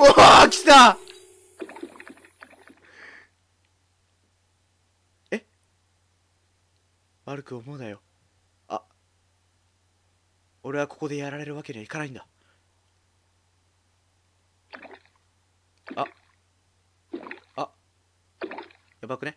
おお来た。え？悪く思うなよ。あ。俺はここでやられるわけにはいかないんだ。あ。あ。やばくね？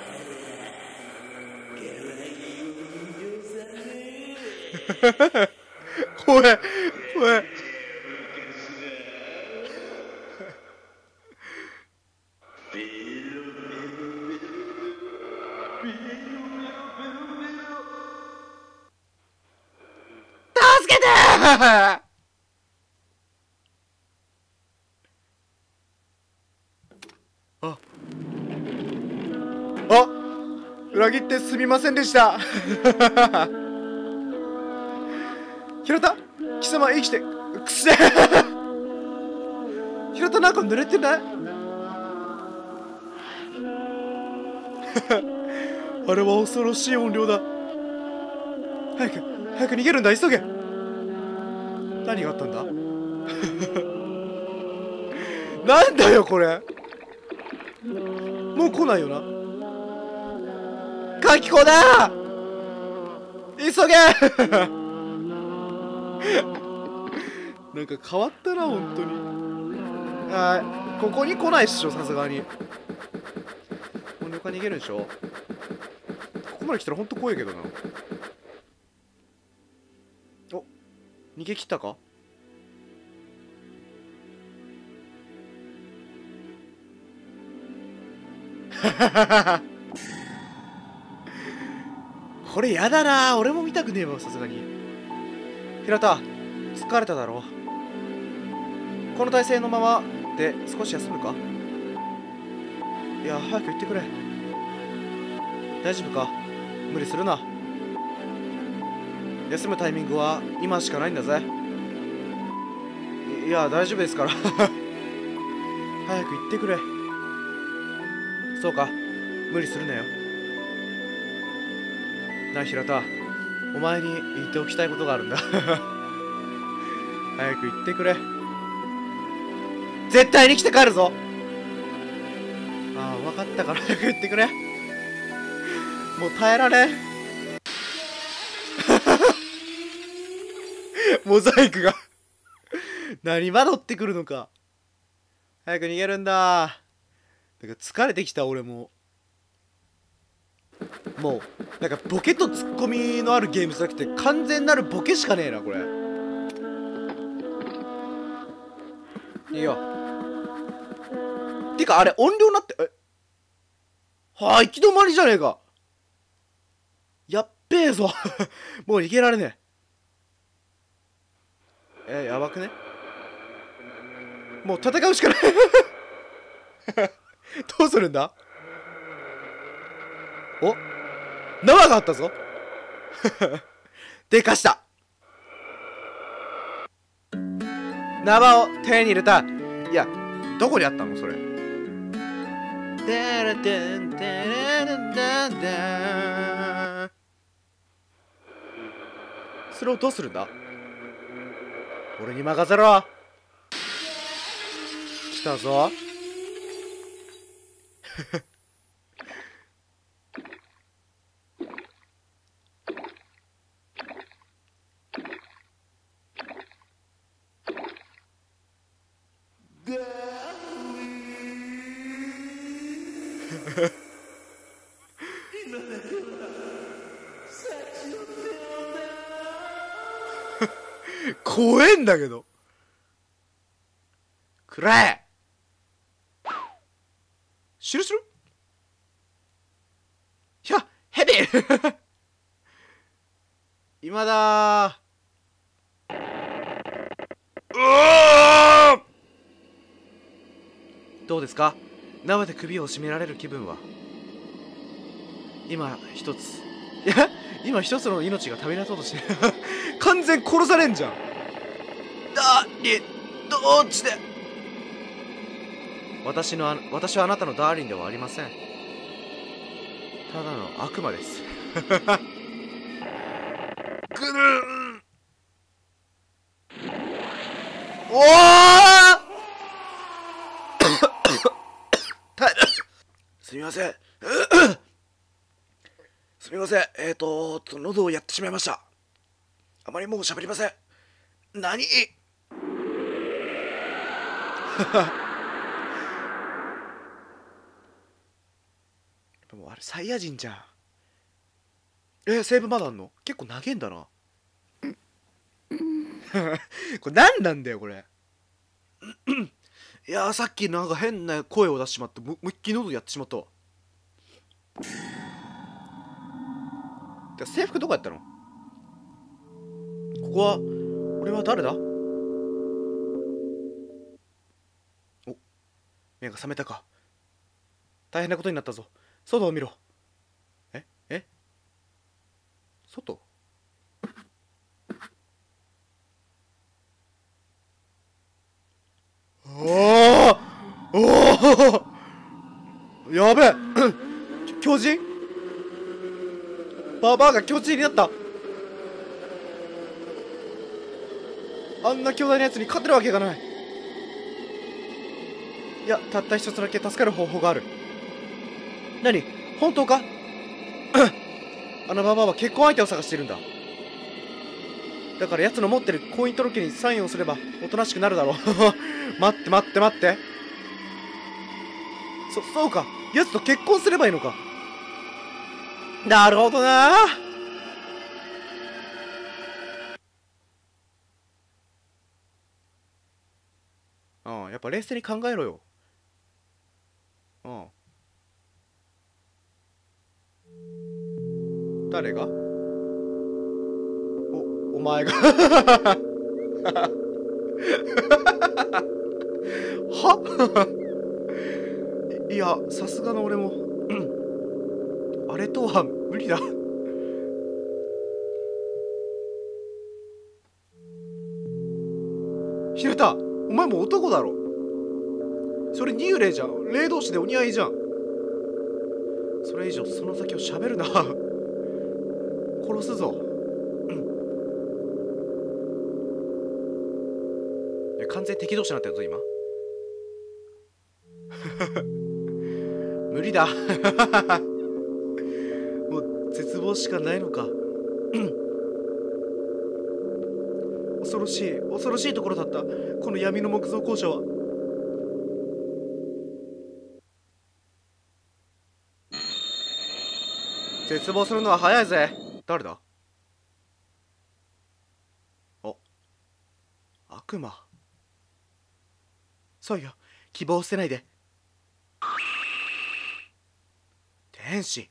怖い怖い。助けて！あ。あ。裏切ってすみませんでした 平田貴様生きてくせえ。平田なんか濡れてない？あれは恐ろしい音量だ。早く早く逃げるんだ。急げ。何があったんだ？なんだよこれ。もう来ないよな。カキコだ！急げ なんか変わったな本当に。はいここに来ないっしょさすがに。この他逃げるんでしょ？ここまで来たら本当怖いけどな。お逃げ切ったか？これやだな俺も見たくねえわさすがに平田疲れただろ？この体勢のままで少し休むか？いや早く言ってくれ。大丈夫か？無理するな。休むタイミングは今しかないんだぜ。いや大丈夫ですから。早く言ってくれ。そうか。無理するなよ。なあ平田。お前に言っておきたいことがあるんだ。早く言ってくれ。絶対に来て帰るぞ。ああ分かったから 早く言ってくれ。もう耐えられん。モザイクが。何惑ってくるのか。早く逃げるんだ。なんか疲れてきた俺も。もうなんかボケとツッコミのあるゲームじゃなくて完全なるボケしかねえなこれ。いいよ。てかあれ音量なってえ？はあ行き止まりじゃねえか。やっべえぞ。もう逃げられねえ。えやばくね？もう戦うしかない。どうするんだ？お縄があったぞ。でかした。縄を手に入れた。いやどこにあったのそれ。テレテンテレレンテンテンそれをどうするんだ？俺に任せろ。来たぞ。怖えんだけど。くらえ。しるしる？いやヘビ。今だ。うおどうですか？縄で首を絞められる気分は？今一つ。いや今一つの命が旅立とうとしてる。完全殺されんじゃんだりどっちで私のあ私はあなたのダーリンではありません。ただの悪魔です。ぐるん。おお すみません。すみません。えっ、ー、と喉をやってしまいました。あまりもう喋りません。何？でもあれサイヤ人じゃん。えセーブまだあんの？結構長えんだな。これ何なんだよこれ。いやさっきなんか変な声を出してしまってもう一気に喉やってしまったわ。制服どこやったの？ここは俺は誰だ？目が覚めたか。大変なことになったぞ。外を見ろ。え？え？外？おおおやべえ。巨人？ババアが巨人になった。あんな巨大なやつに勝てるわけがない。いやたった一つだけ助かる方法がある。何？本当か？あのババアは結婚相手を探してるんだ。だから奴の持ってる婚姻届にサインをすればおとなしくなるだろう。待って待って待って。そそうか。奴と結婚すればいいのか。なるほどな。うんやっぱ冷静に考えろよ。うん。誰が？おお前が。は？いやさすがの俺も。あれとは無理だ。平田お前も男だろ。それ幽霊じゃん。霊同士でお似合いじゃん。それ以上その先を喋るな。殺すぞ。いや完全敵同士になってるぞ今。無理だ。もう絶望しかないのか。恐ろしい恐ろしいところだった。この闇の木造校舎は。絶望するのは早いぜ。誰だ？あ悪魔。そうよ。希望を捨てないで。天使。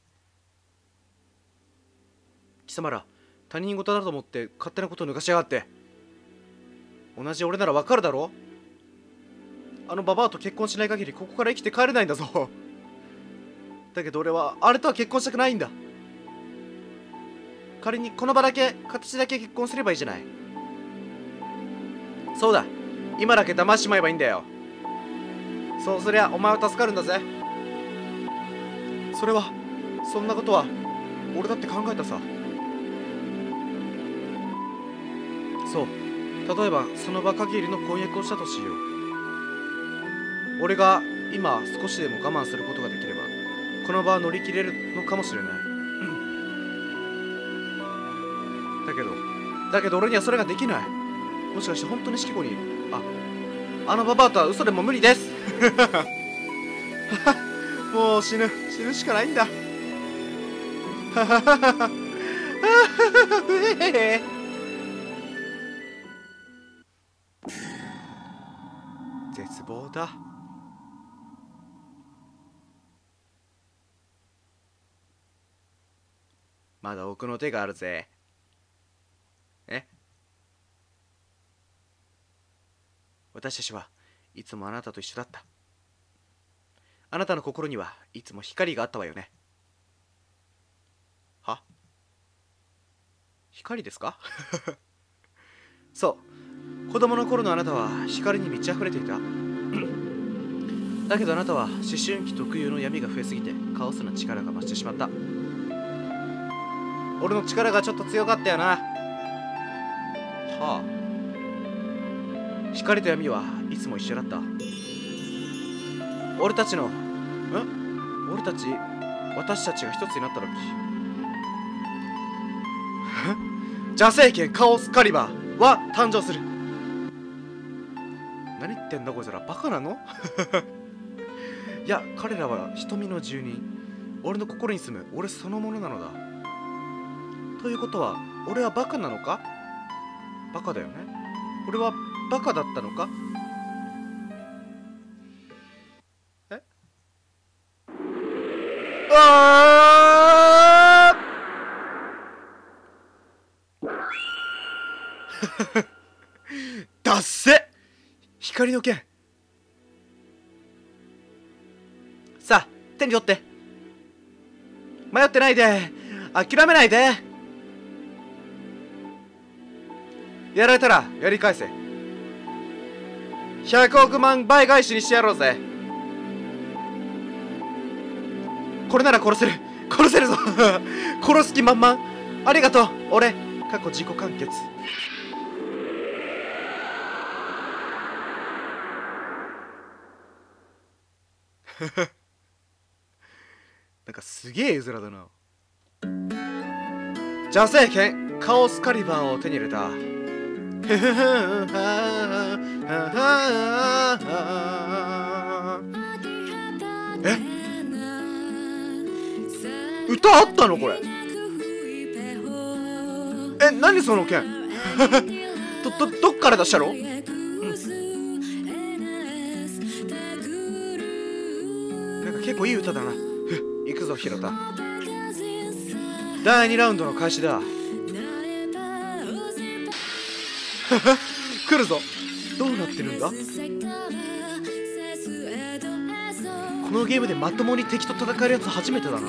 貴様ら他人事だと思って勝手なことを抜かしやがって。同じ俺ならわかるだろ？あのババアと結婚しない限りここから生きて帰れないんだぞ。だけど俺はあれとは結婚したくないんだ。仮にこの場だけ形だけ結婚すればいいじゃない。そうだ。今だけ騙しちまえばいいんだよ。そうすりゃお前は助かるんだぜ。それはそんなことは俺だって考えたさ。そう。例えばその場限りの婚約をしたとしよう。俺が今少しでも我慢することができればこの場は乗り切れるのかもしれない。だけど俺にはそれができない。もしかして本当に式子にああのババアとは嘘でも無理です。もう死ぬ死ぬしかないんだ。はははは絶望だ。まだ奥の手があるぜえ私たちはいつもあなたと一緒だった。あなたの心にはいつも光があったわよね。は？光ですか？そう。子供の頃のあなたは光に満ち溢れていた。だけどあなたは思春期特有の闇が増えすぎてカオスな力が増してしまった。俺の力がちょっと強かったよな。はあ。光と闇はいつも一緒だった。俺たちのん俺たち私たちが一つになった時。邪聖剣カオスカリバーは誕生する。何言ってんだこいつら。バカなの？いや彼らは瞳の住人。俺の心に住む。俺そのものなのだ。ということは俺はバカなのか？バカだよね。俺はバカだったのか？え？あー！だっせ光の剣！さあ手に取って。迷ってないで。諦めないで。やられたらやり返せ。100億万倍返しにしてやろうぜ。これなら殺せる。殺せるぞ。殺す気満々。ありがとう。俺過去自己完結。なんかすげえ絵面だな。邪聖剣カオスカリバーを手に入れた。え歌あったのこれ？え何その剣 どどどっから出したの、うん、なんか結構いい歌だな。行くぞ広田。第2ラウンドの開始だ。来るぞ。どうなってるんだ？このゲームでまともに敵と戦えるやつ初めてだな。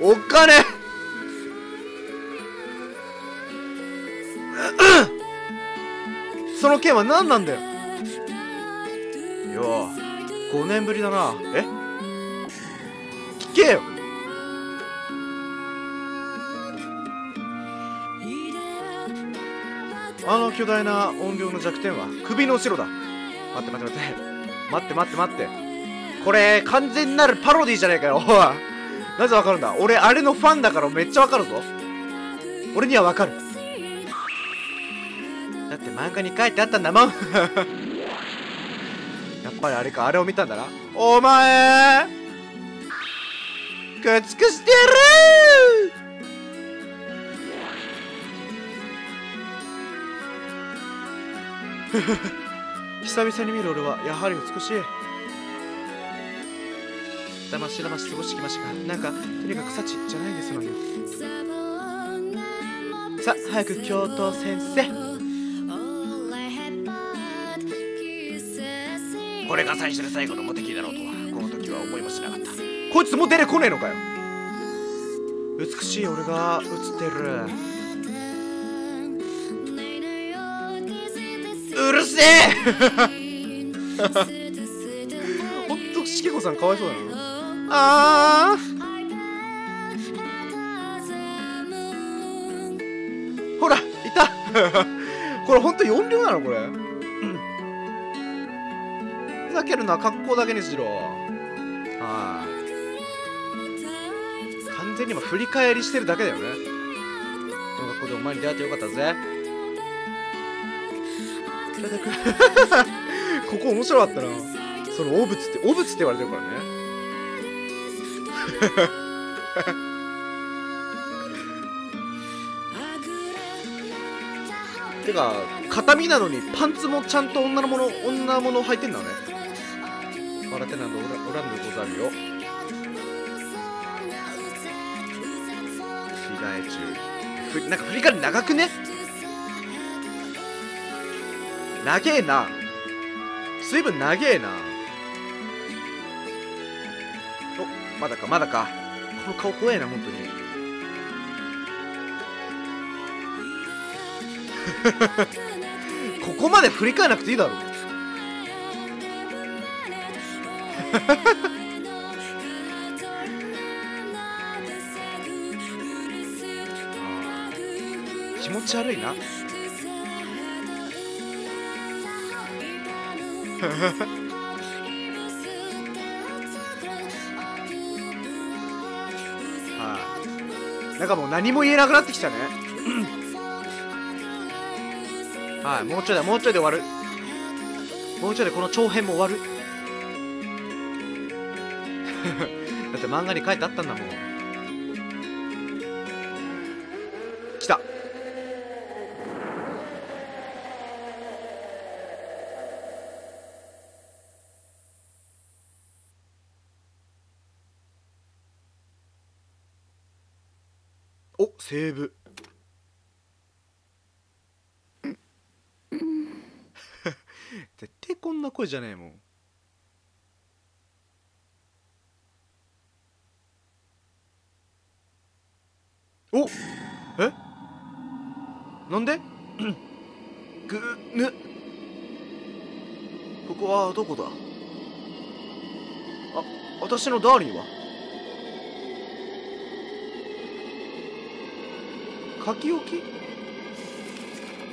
おっかね。その剣は何なんだよ。よう5年ぶりだな。え？聞けよあの巨大な音量の弱点は首の後ろだ。待って待って待って。待って待って待って。これ完全なるパロディじゃねえかよおい。なぜわかるんだ？俺あれのファンだからめっちゃわかるぞ。俺にはわかる。だって漫画に書いてあったんだもん。やっぱりあれかあれを見たんだな。お前駆逐してやる 久々に見る俺はやはり美しい。だましだまし過ごしてきましたがなんかとにかく幸じゃないですのよさあ早く教頭先生。これが最初で最後のモテキだろうとはこの時は思いもしなかった。こいつもう出てこねえのかよ。美しい俺が映ってるほんとしげこさんかわいそうだな。あー。ほらいた。これほんと4両なのこれ、うん、ふざけるのは格好だけにしろ。はい。完全に今振り返りしてるだけだよね。この学校でお前に出会ってよかったぜここ面白かったな。その汚物って汚物って言われてるからね。てか形見なのにパンツもちゃんと女のもの女物履いてんだね。笑ってなんだおらんでござるよ。着替え中。ふなんか振り返り長くね？長えな。水分長えな。おまだかまだか。この顔怖えな本当に。ここまで振り返らなくていいだろ。気持ち悪いな。はい。なんかもう何も言えなくなってきたね。はいもうちょいだもうちょいで終わる。もうちょいでこの長編も終わる。だって漫画に書いてあったんだもんおセーブ。絶対こんな声じゃねえもん。おえ？なんで？ぐぬ。ここはどこだ？あ私のダーリンは？書き置き？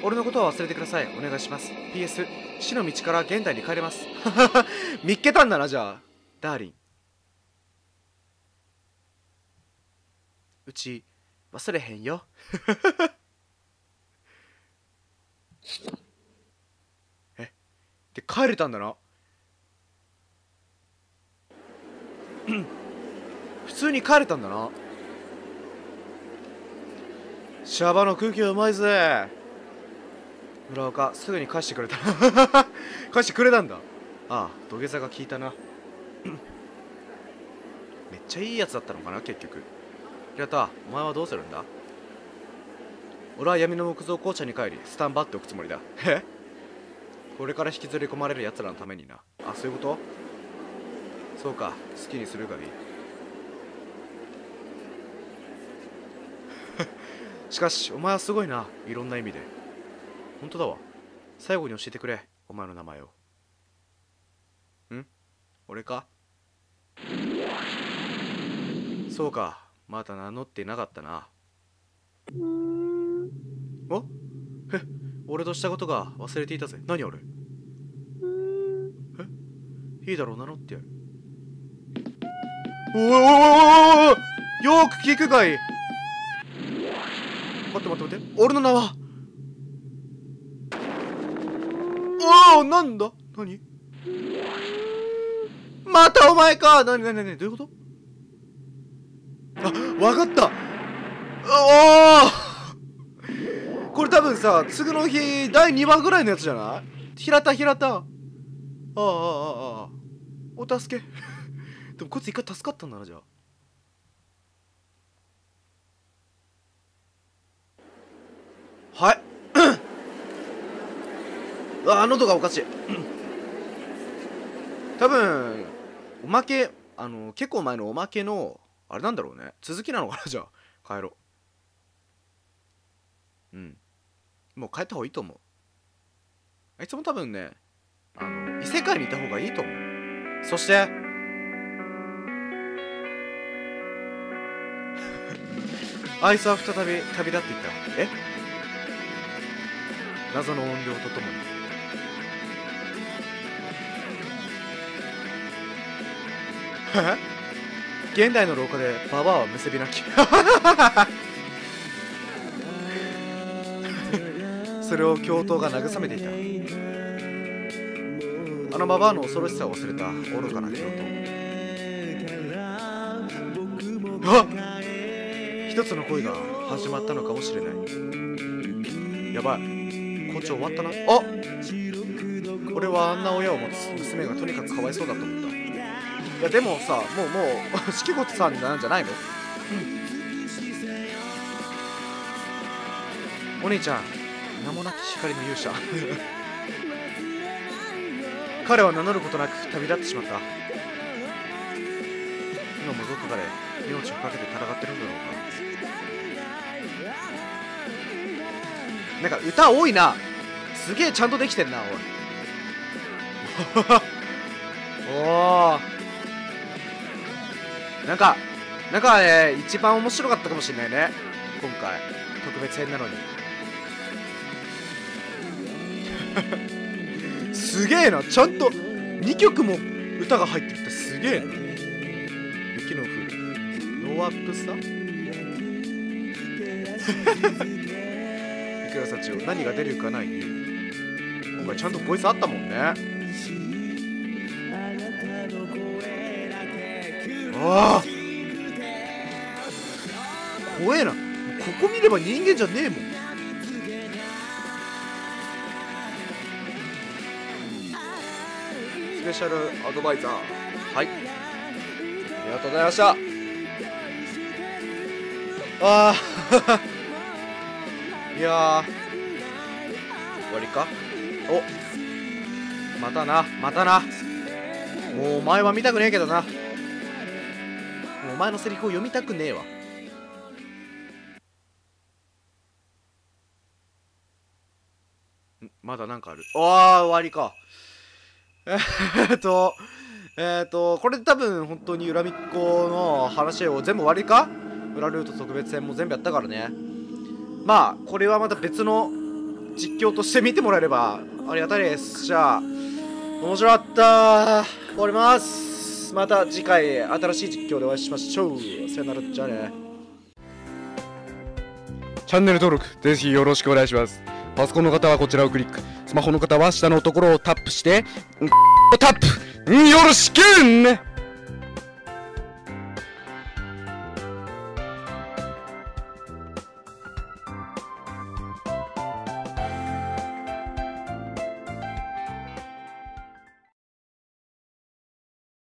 俺のことは忘れてください。お願いします。PS 死の道から現代に帰れます。見っけたんだなじゃあ。ダーリン。うち忘れへんよ。え？で帰れたんだな。普通に帰れたんだな。シャバの空気はうまいぜ。村岡すぐに返してくれた。返してくれたんだ。ああ土下座が効いたな。めっちゃいいやつだったのかな結局。平田お前はどうするんだ？俺は闇の木造校舎に帰りスタンバっておくつもりだ。え？これから引きずり込まれる奴らのためにな。あそういうこと？そうか好きにするがいい。しかしお前はすごいな。いろんな意味で。本当だわ。最後に教えてくれお前の名前を。ん？俺か？そうか。まだ名乗ってなかったな。お？え俺としたことが忘れていたぜ。何あれ？え？いいだろう名乗って。やるおいおおおおよく聞くがいい。待って待って待って。俺の名は。おおなんだ？何？またお前か。何何何？どういうこと？あわかった。おおこれ多分さ次の日第2話ぐらいのやつじゃない？平田平田。ああああああお助け。でもこいつ一回助かったんだなじゃあ。はい。あ喉がおかしい。多分おまけあの結構前のおまけのあれなんだろうね。続きなのかなじゃあ。帰ろう。うん。もう帰った方がいいと思う。あいつも多分ねあの異世界にいた方がいいと思う。そして。あいつは再び旅立っていった。え？謎の音量とともに。現代の廊下でババアは結びなき。それを教頭が慰めていた。あのババアの恐ろしさを忘れた。愚かな教頭。あ一つの恋が始まったのかもしれない。やばい。校長終わったなあ俺はあんな親を持つ娘がとにかくかわいそうだと思った。いやでもさもうもう 式子さんなんじゃないの？お兄ちゃん名もなき光の勇者。彼は名乗ることなく旅立ってしまった。今もどこかで命を懸けて戦ってるんだろうか。なんか歌多いな。すげえちゃんとできてんなおい。おおなんかなんかね一番面白かったかもしれないね。今回。特別編なのに。すげえな。ちゃんと2曲も歌が入ってるってすげえな。雪の降る。ノーアップスタ いくら幸男何が出るかない今回ちゃんとボイスあったもんね。ああ。怖えな。ここ見れば人間じゃねえもん。スペシャルアドバイザー。はい。ありがとうございました。あー。いやー。終わりか？おまたなまたな。もうお前は見たくねえけどな。お前のセリフを読みたくねえわ。まだなんかある。ああ終わりか。えっとえーっとこれで多分本当に恨みっ子の話を全部終わりか？裏ルート特別編も全部やったからね。まあこれはまた別の実況として見てもらえればありがたいです。じゃあ面白かった。終わります。また次回新しい実況でお会いしましょう。さよならじゃあね。チャンネル登録ぜひよろしくお願いします。パソコンの方はこちらをクリック。スマホの方は下のところをタップしてんタップ。よろしくね。